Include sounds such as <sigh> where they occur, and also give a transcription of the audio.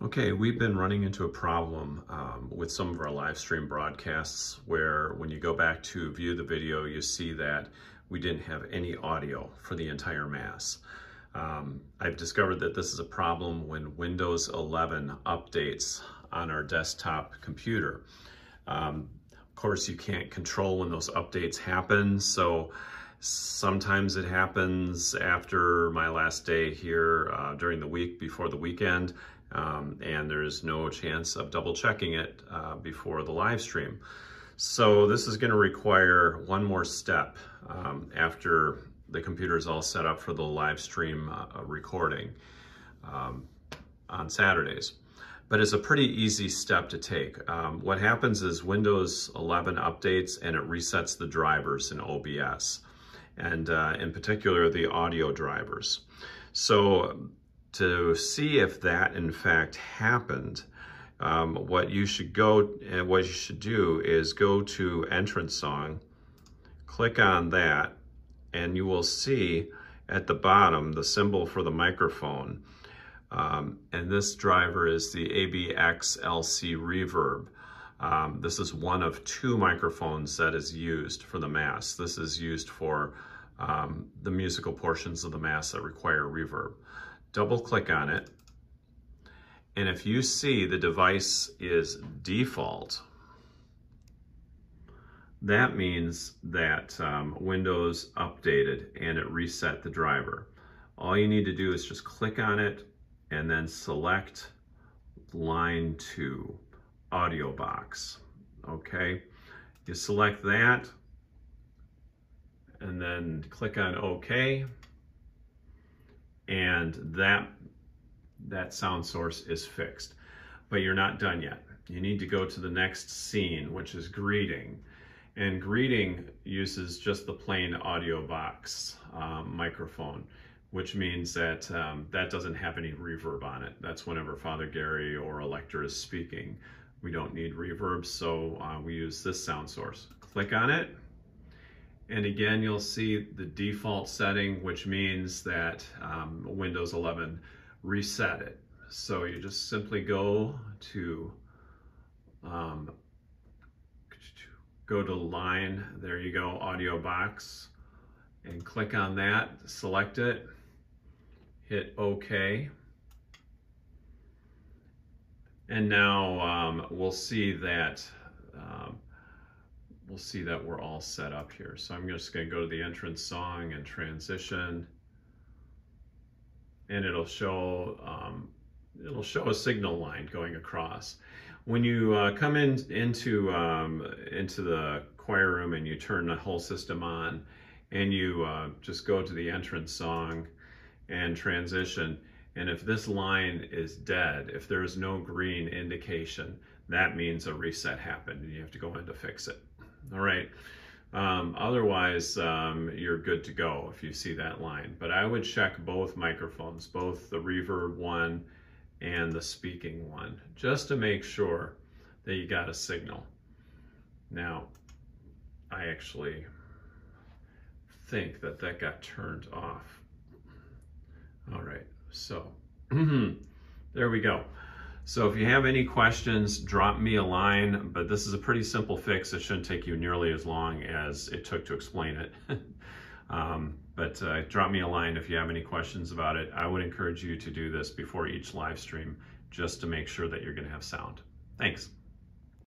Okay, we've been running into a problem um, with some of our live stream broadcasts where when you go back to view the video, you see that we didn't have any audio for the entire mass. Um, I've discovered that this is a problem when Windows 11 updates on our desktop computer. Um, of course, you can't control when those updates happen, so sometimes it happens after my last day here uh, during the week before the weekend um, and there's no chance of double checking it uh, before the live stream. So this is going to require one more step um, after the computer is all set up for the live stream uh, recording um, on Saturdays. But it's a pretty easy step to take. Um, what happens is Windows 11 updates and it resets the drivers in OBS, and uh, in particular the audio drivers. So to see if that in fact happened, um, what you should go and what you should do is go to entrance song, click on that, and you will see at the bottom the symbol for the microphone. Um, and this driver is the ABX LC Reverb. Um, this is one of two microphones that is used for the Mass. This is used for um, the musical portions of the Mass that require reverb double click on it. And if you see the device is default, that means that um, Windows updated and it reset the driver. All you need to do is just click on it and then select line two, audio box, okay? You select that and then click on OK and that, that sound source is fixed. But you're not done yet. You need to go to the next scene, which is greeting. And greeting uses just the plain audio box um, microphone, which means that um, that doesn't have any reverb on it. That's whenever Father Gary or a lector is speaking. We don't need reverb, so uh, we use this sound source. Click on it, and again, you'll see the default setting, which means that um, Windows 11 reset it. So you just simply go to um, go to line, there you go, audio box, and click on that, select it, hit OK. And now um, we'll see that we'll see that we're all set up here. So I'm just going to go to the entrance song and transition. And it'll show um, it'll show a signal line going across. When you uh, come in into um, into the choir room and you turn the whole system on, and you uh, just go to the entrance song and transition, and if this line is dead, if there is no green indication, that means a reset happened and you have to go in to fix it. All right. Um, otherwise, um, you're good to go if you see that line. But I would check both microphones, both the reverb one and the speaking one, just to make sure that you got a signal. Now, I actually think that that got turned off. All right, so <clears throat> there we go. So if you have any questions, drop me a line, but this is a pretty simple fix. It shouldn't take you nearly as long as it took to explain it. <laughs> um, but uh, drop me a line if you have any questions about it. I would encourage you to do this before each live stream just to make sure that you're gonna have sound. Thanks.